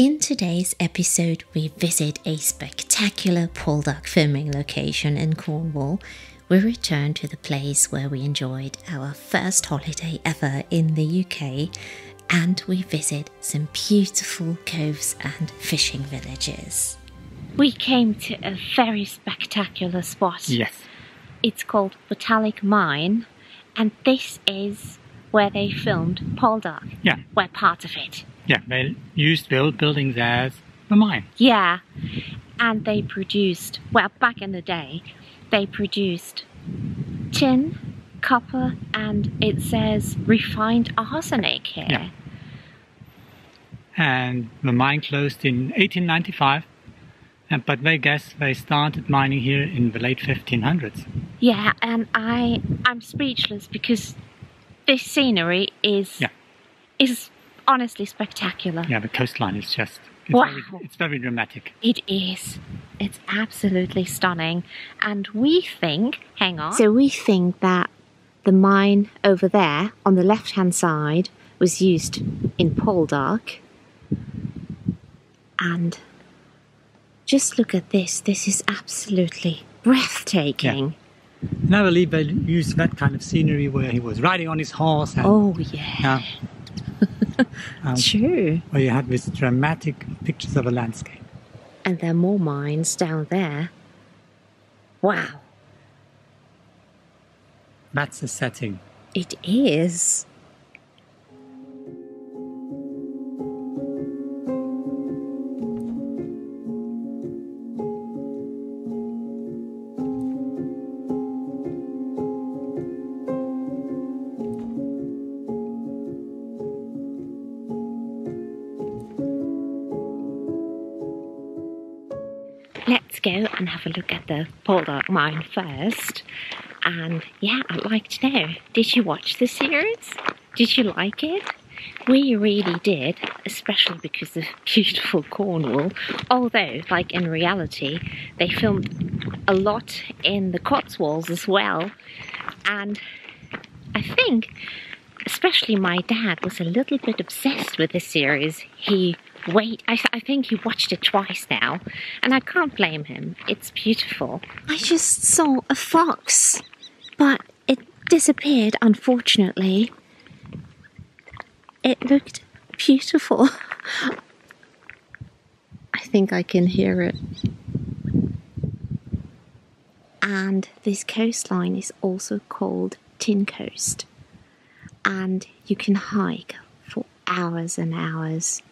In today's episode, we visit a spectacular Poldark filming location in Cornwall. We return to the place where we enjoyed our first holiday ever in the UK, and we visit some beautiful coves and fishing villages. We came to a very spectacular spot. Yes. It's called Botallack Mine, and this is where they filmed Poldark. Yeah. We're part of it. Yeah, they used the old buildings as the mine. Yeah. And they produced, well, back in the day, they produced tin, copper, and it says refined arsenic here. Yeah. And the mine closed in 1895, but they guess they started mining here in the late 1500s. Yeah, and I I'm speechless because this scenery is Yeah. is honestly spectacular. Yeah, the coastline is just. It's, Wow. very, it's very dramatic. It is. It's absolutely stunning. And we think, hang on. So we think that the mine over there on the left hand side was used in Poldark. And just look at this. This is absolutely breathtaking. And I believe they used that kind of scenery where he was riding on his horse and Oh, yeah. yeah, um, True. where you had these dramatic pictures of a landscape. And there are more mines down there. Wow. That's the setting. It is. The Poldark mine first. And yeah, I'd like to know did you watch the series? Did you like it? We really did, especially because of beautiful Cornwall. Although, like in reality, they filmed a lot in the Cotswolds as well. And I think, especially my dad, was a little bit obsessed with the series. He wait, I, I think he watched it twice now, and I can't blame him. It's beautiful. I just saw a fox, but it disappeared, unfortunately. It looked beautiful. I think I can hear it. And this coastline is also called Tin Coast. And you can hike for hours and hours.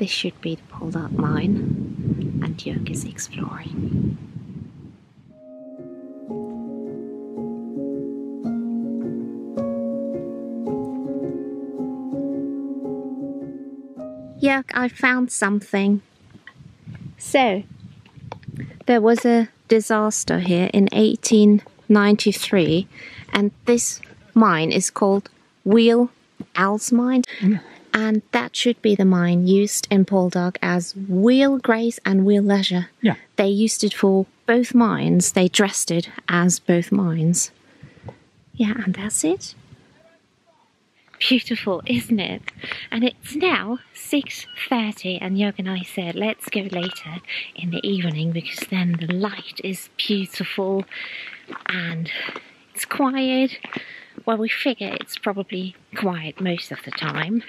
This should be the Poldark mine, and Jörg is exploring. Jörg, I found something. So, there was a disaster here in 1893, and this mine is called Wheal Owles Mine. Mm. And that should be the mine used in Poldark as Wheal Grace and Wheal Leisure. Yeah. They used it for both mines. They dressed it as both mines. Yeah, and that's it. Beautiful, isn't it? And it's now 6:30 and Jörg and I said let's go later in the evening because then the light is beautiful and it's quiet. Well, we figure it's probably quiet most of the time,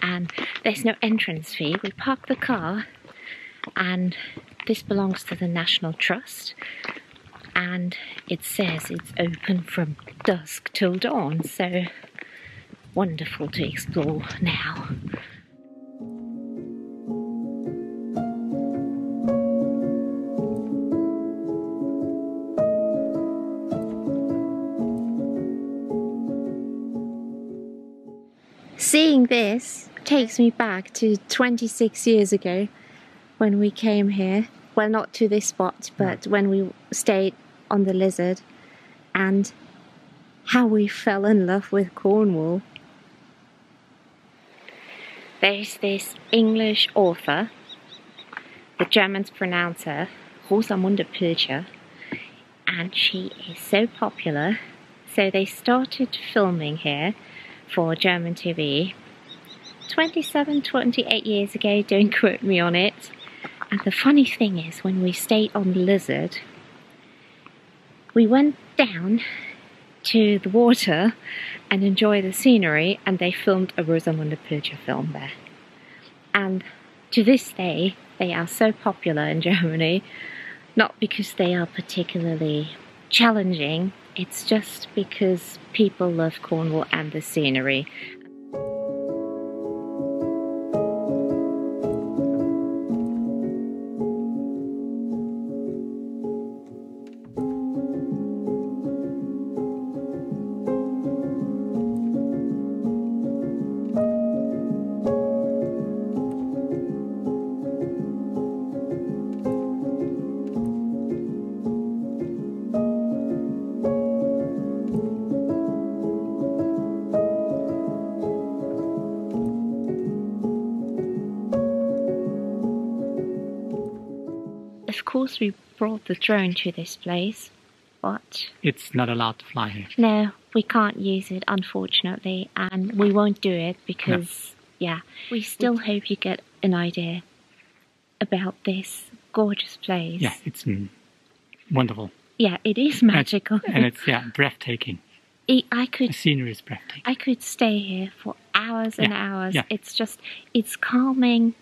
and there's no entrance fee. We park the car, and this belongs to the National Trust, and it says it's open from dusk till dawn, so wonderful to explore now. Seeing this takes me back to 26 years ago when we came here. Well, not to this spot, but when we stayed on the Lizard and how we fell in love with Cornwall. there's this English author, the Germans pronounce her Rosamunde Pilcher, and she is so popular. So they started filming here for German TV 27, 28 years ago, don't quote me on it. And the funny thing is, when we stayed on the lizard, we went down to the water and enjoyed the scenery, and they filmed a Rosamunde Pilcher film there. And to this day, they are so popular in Germany, not because they are particularly challenging, it's just because people love Cornwall and the scenery. Course, we brought the drone to this place, but It's not allowed to fly here. no, we can't use it, unfortunately, and we won't do it because, yeah, we still hope you get an idea about this gorgeous place. Yeah, it's mm, wonderful. Yeah, it is magical. And it's, yeah, breathtaking. I- I The could scenery is breathtaking. I could stay here for hours and Yeah, hours. yeah. It's just, it's calming.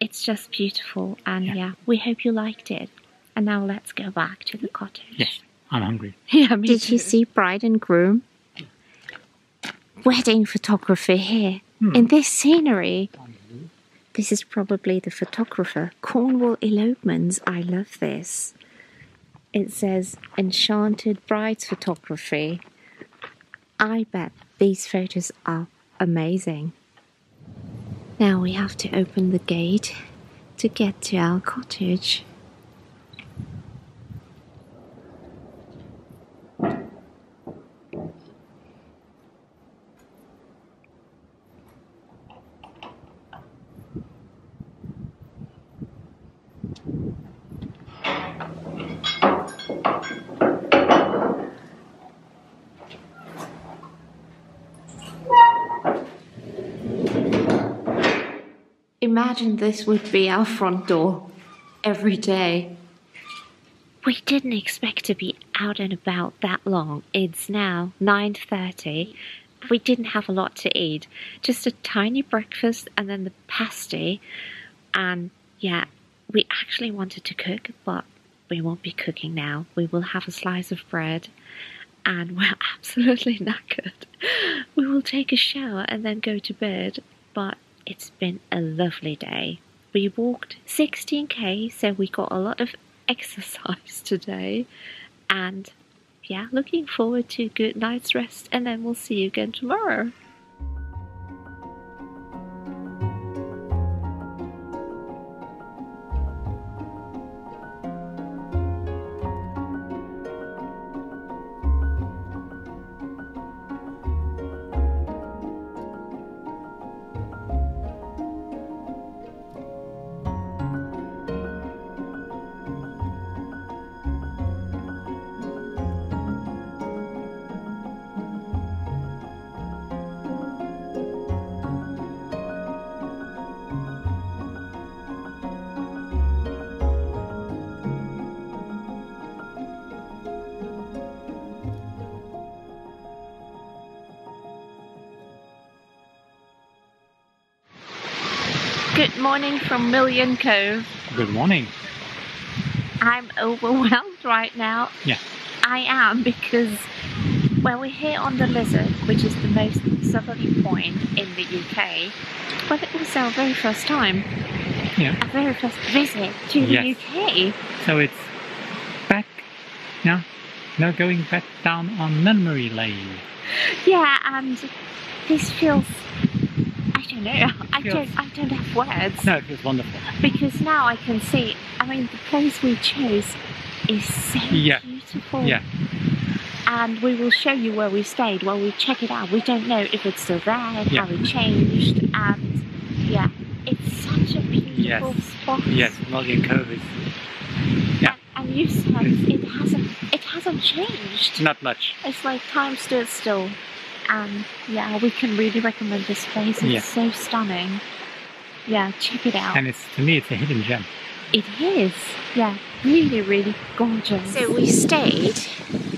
It's just beautiful. And yeah. Yeah. we hope you liked it. And now let's go back to the cottage. Yes, I'm hungry. Yeah, me Did you see bride and groom? Wedding photography here. Hmm. In this scenery. This is probably the photographer. Cornwall Elopements. I love this. It says Enchanted Brides Photography. I bet these photos are amazing. Now we have to open the gate to get to our cottage. Imagine this would be our front door every day. We didn't expect to be out and about that long. It's now 9:30. We didn't have a lot to eat, just a tiny breakfast and then the pasty. And yeah, we actually wanted to cook, but we won't be cooking now. We will have a slice of bread and we're absolutely knackered. We will take a shower and then go to bed, but it's been a lovely day. We walked 16k, so we got a lot of exercise today, and yeah, looking forward to a good night's rest, and then we'll see you again tomorrow. Good morning from Mullion Cove. Good morning. I'm overwhelmed right now. Yeah. I am because, well, we're here on the Lizard, which is the most southerly point in the UK. Well, it was our very first time, Yeah. our very first visit to the Yes. UK. So it's back, yeah, now going back down on Memory Lane. Yeah, and this feels. I don't know. I don't. I don't have words No, it was wonderful. because now I can see. I mean, the place we chose is so Yeah. beautiful. Yeah. and we will show you where we stayed. While we check it out. We don't know if it's still there, Yeah. how it changed, and yeah, it's such a beautiful Yes. spot. Yes, Mullion Cove is Yeah. And, and you said it hasn't it hasn't changed. not much. It's like time stood still. And yeah, we can really recommend this place. It's Yeah. so stunning. Yeah, check it out. And it's to me it's a hidden gem. It is. Yeah, really, really gorgeous. So we stayed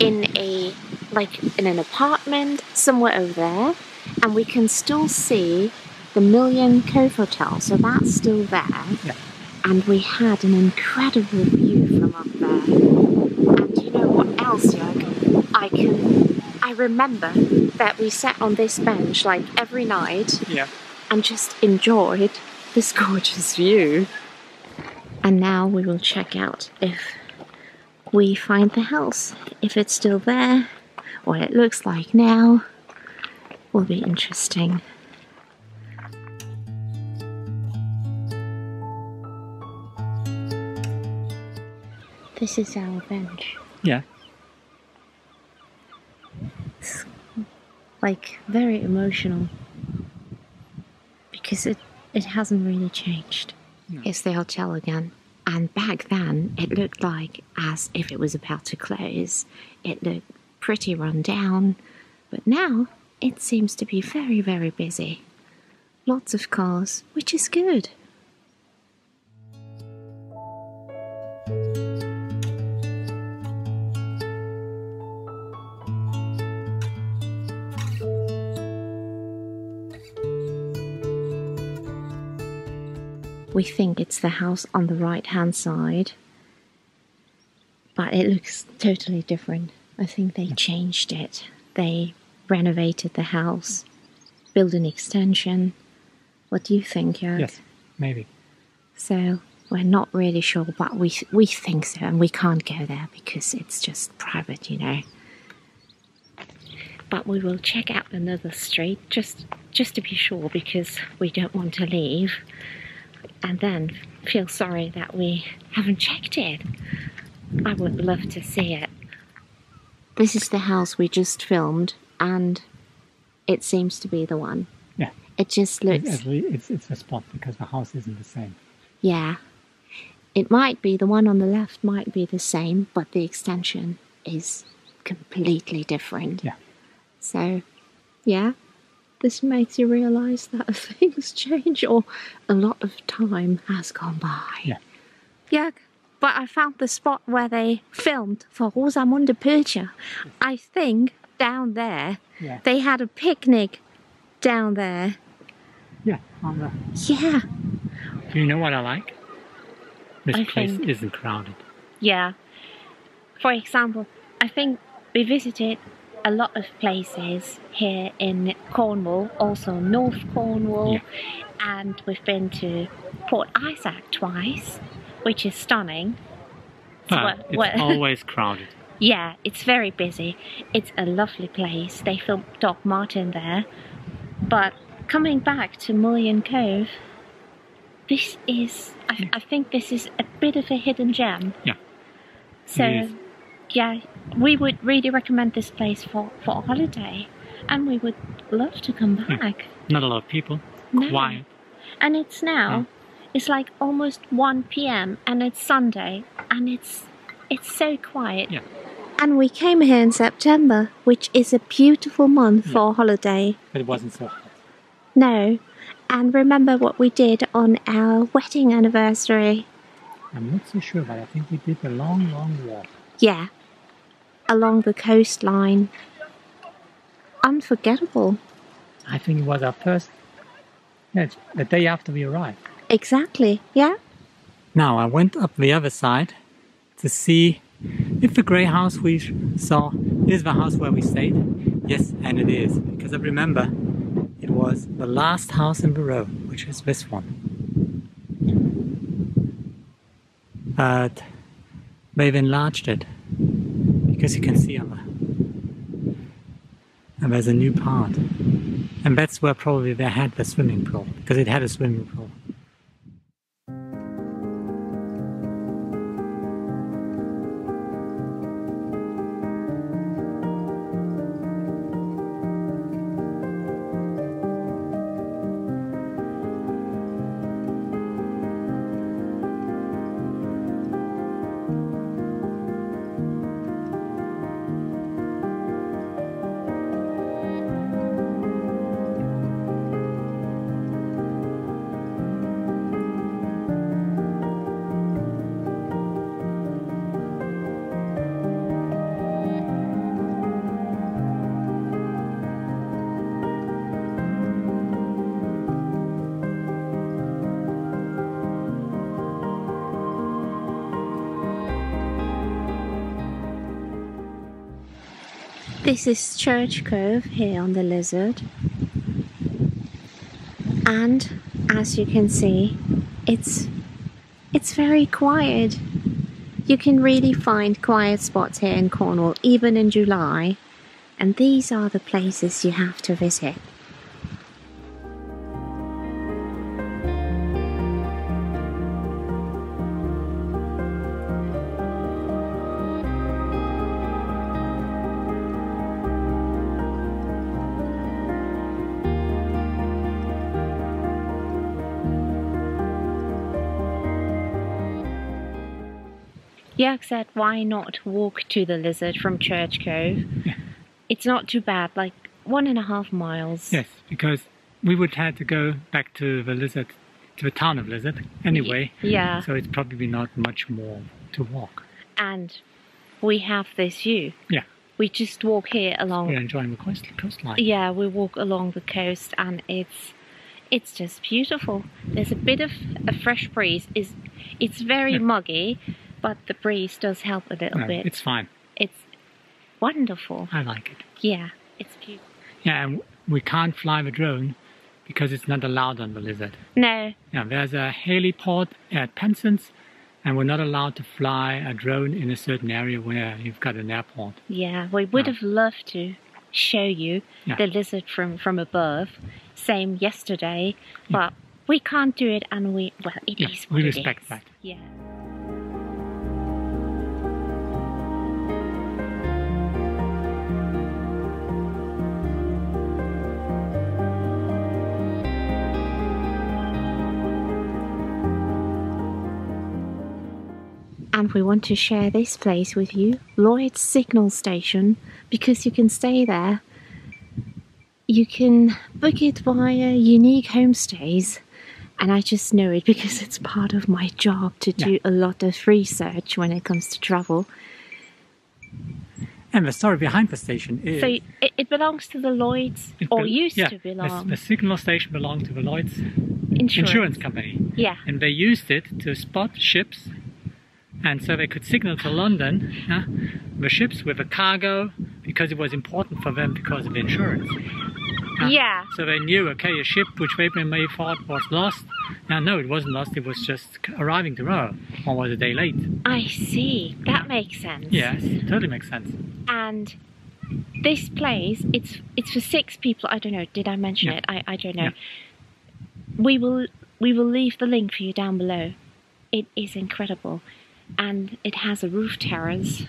in a like in an apartment somewhere over there, and we can still see the Mullion Cove Hotel. So that's still there. Yeah. And we had an incredible view from up there. And you know what else, Jörg? I can. I remember that we sat on this bench like every night Yeah. and just enjoyed this gorgeous view. And now we will check out if we find the house. If it's still there, what it looks like now, will be interesting. This is our bench. Yeah. Like very emotional because it it hasn't really changed. No. It's the hotel again. And back then it looked like as if it was about to close. It looked pretty run down, but now it seems to be very, very busy. Lots of cars, which is good. We think it's the house on the right hand side, but it looks totally different. I think they changed it. They renovated the house, built an extension. What do you think, Jörg? Yes. Maybe. So we're not really sure, but we we think so, and we can't go there because it's just private, you know. But we will check out another street just just to be sure because we don't want to leave, and then feel sorry that we haven't checked it. I would love to see it. This is the house we just filmed, and it seems to be the one. Yeah. It just looks. It's, it's, it's a spot because the house isn't the same. Yeah. It might be the one on the left might be the same, but the extension is completely different. Yeah. So, yeah, this makes you realize that things change or a lot of time has gone by. Yeah. Yeah, but I found the spot where they filmed for Rosamunde Pilcher. I think down there Yeah. they had a picnic down there. Yeah. On Yeah. you know what I like? This I place think- isn't crowded. Yeah. For example, I think we visited a lot of places here in Cornwall, also North Cornwall, and we've been to Port Isaac twice, which is stunning. It's ah, what- always crowded. Yeah, it's very busy. It's a lovely place. They filmed Doc Martin there. But coming back to Mullion Cove, this is, I, I think this is a bit of a hidden gem. Yeah. So. Yeah, we would really recommend this place for, for a holiday. And we would love to come Yeah. back. Not a lot of people. No. Quiet. And it's now, hmm. it's like almost 1 p.m. and it's Sunday and it's it's so quiet. Yeah. And we came here in September, which is a beautiful month Yeah. for a holiday. But it wasn't so hot. No. And remember what we did on our wedding anniversary? I'm not so sure, but I think we did a long, long walk. Yeah. Along the coastline. Unforgettable. I think it was our first, yeah, the day after we arrived. Exactly. Yeah? Now I went up the other side to see if the grey house we saw is the house where we stayed. Yes, and it is, because I remember it was the last house in the row, which is this one. But they've enlarged it because you can see and there's a new part. And that's where probably they had the swimming pool, because it had a swimming pool. This is Church Cove here on the Lizard. And as you can see, it's it's very quiet. You can really find quiet spots here in Cornwall, even in July. And these are the places you have to visit. Jörg said, why not walk to the lizard from Church Cove? Yeah. It's not too bad, like one and a half miles. Yes, because we would have to go back to the Lizard, to the town of Lizard anyway. Yeah, So it's probably not much more to walk. and we have this view. Yeah. We just walk here along. We're enjoying the coast, coastline. Yeah, we walk along the coast, and it's it's just beautiful. There's a bit of a fresh breeze. is It's very Yeah. muggy, but the breeze does help a little No, bit. it's fine. it's wonderful. I like it. Yeah, it's beautiful. Yeah, and we can't fly the drone because it's not allowed on the Lizard. No, Yeah, there's a heliport at Penzance, and we're not allowed to fly a drone in a certain area where you've got an airport. Yeah, we would Yeah. have loved to show you Yeah. the lizard from from above. Same yesterday, but we can't do it, and we well, it is we respect is. that. Yeah. And we want to share this place with you, Lloyd's Signal Station, because you can stay there. You can book it via unique homestays. And I just know it because it's part of my job to do Yeah. a lot of research when it comes to travel. And the story behind the station is So it, it belongs to the Lloyds, it or used yeah, to the- belong. The, signal station belonged to the Lloyd's insurance. insurance company, Yeah, and they used it to spot ships, and so they could signal to London yeah, the ships with the cargo because it was important for them because of insurance. Yeah. yeah, So they knew, okay, a ship which they may thought was lost. Now, no, it wasn't lost. It was just arriving tomorrow, Row, or was a day late. I see. That makes sense. Yes, totally makes sense. and this place it's it's for six people i don't know did i mention Yeah. it i, I don't know Yeah. we will we will leave the link for you down below it is incredible and it has a roof terrace.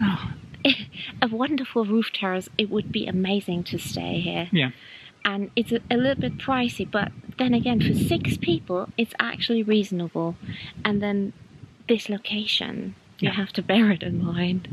Oh, a wonderful roof terrace. It would be amazing to stay here. Yeah. and it's a, a little bit pricey but then again for six people it's actually reasonable. And then this location you have to bear it in mind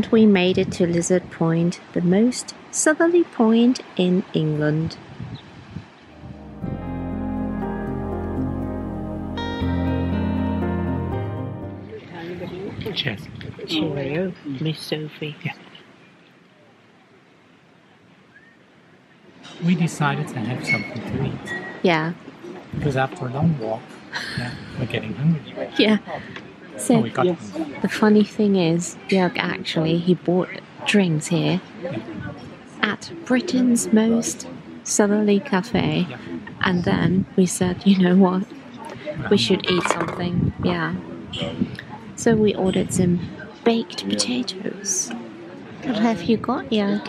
And we made it to Lizard Point, the most southerly point in England. Cheers. Cheerio, Miss Sophie. We decided to have something to eat Yeah, because after a long walk, yeah, we're getting hungry. yeah. Oh, So we got the funny thing is, Jörg actually he bought drinks here at Britain's most southerly cafe, Yeah. and then we said, you know what, we should eat something. Yeah. So we ordered some baked potatoes. What have you got, Jörg?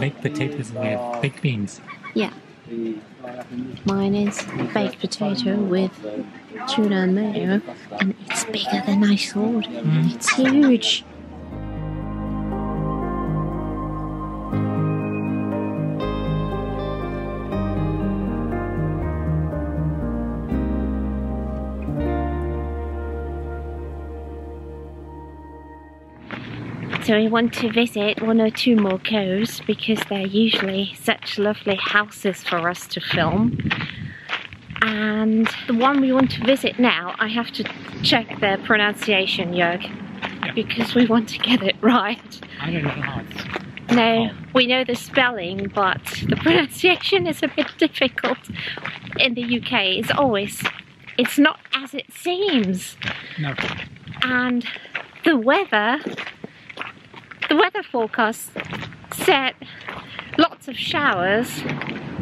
Baked potatoes with baked beans. Yeah. Mine is baked potato with tuna and mayo, and it's bigger than I thought. Mm. It's huge. So we want to visit one or two more coves because they're usually such lovely houses for us to film. And the one we want to visit now, I have to check the pronunciation, Jörg, Yeah. because we want to get it right. I don't know how it's. No, we know the spelling, but the pronunciation is a bit difficult. In the UK, it's always, it's not as it seems. No. And the weather, the weather forecast said lots of showers,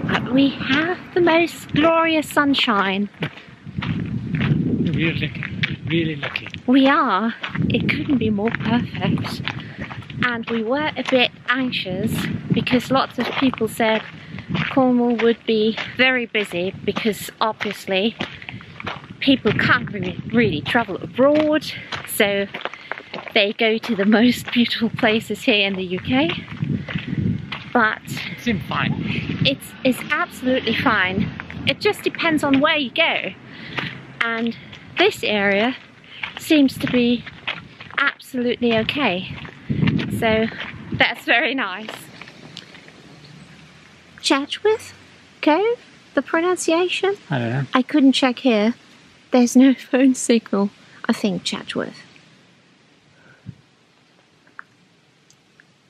but we have the most glorious sunshine. Really lucky. Really lucky. We are. It couldn't be more perfect. And we were a bit anxious because lots of people said Cornwall would be very busy because obviously people can't really, really travel abroad. So they go to the most beautiful places here in the UK. But It fine. it's, it's absolutely fine. It just depends on where you go. And this area seems to be absolutely okay. So that's very nice. Chatchworth Cove? The pronunciation? I don't know. I couldn't check here. There's no phone signal. I think Chatchworth.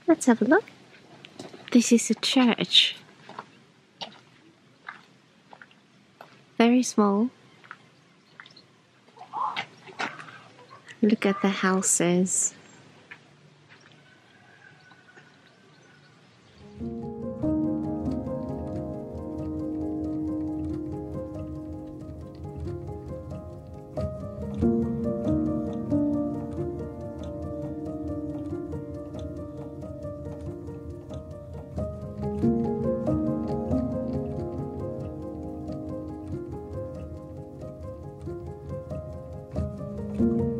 Let's have a look. This is a church. Very small. Look at the houses. Bye.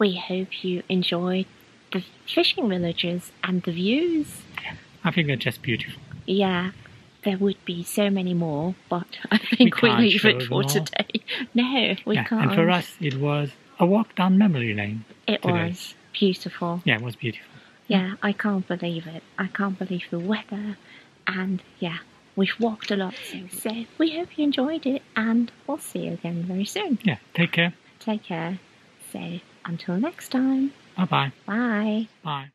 We hope you enjoyed the fishing villages and the views. I think they're just beautiful. Yeah, there would be so many more, but I think we, can't leave it for today. No, we yeah. can't. And for us, it was a walk down memory lane. it today. was beautiful. Yeah, it was beautiful. Yeah, I can't believe it. I can't believe the weather. And yeah, we've walked a lot. So, so we hope you enjoyed it, and we'll see you again very soon. Yeah. Take care. Take care. So until next time, Bye-bye. bye. Bye.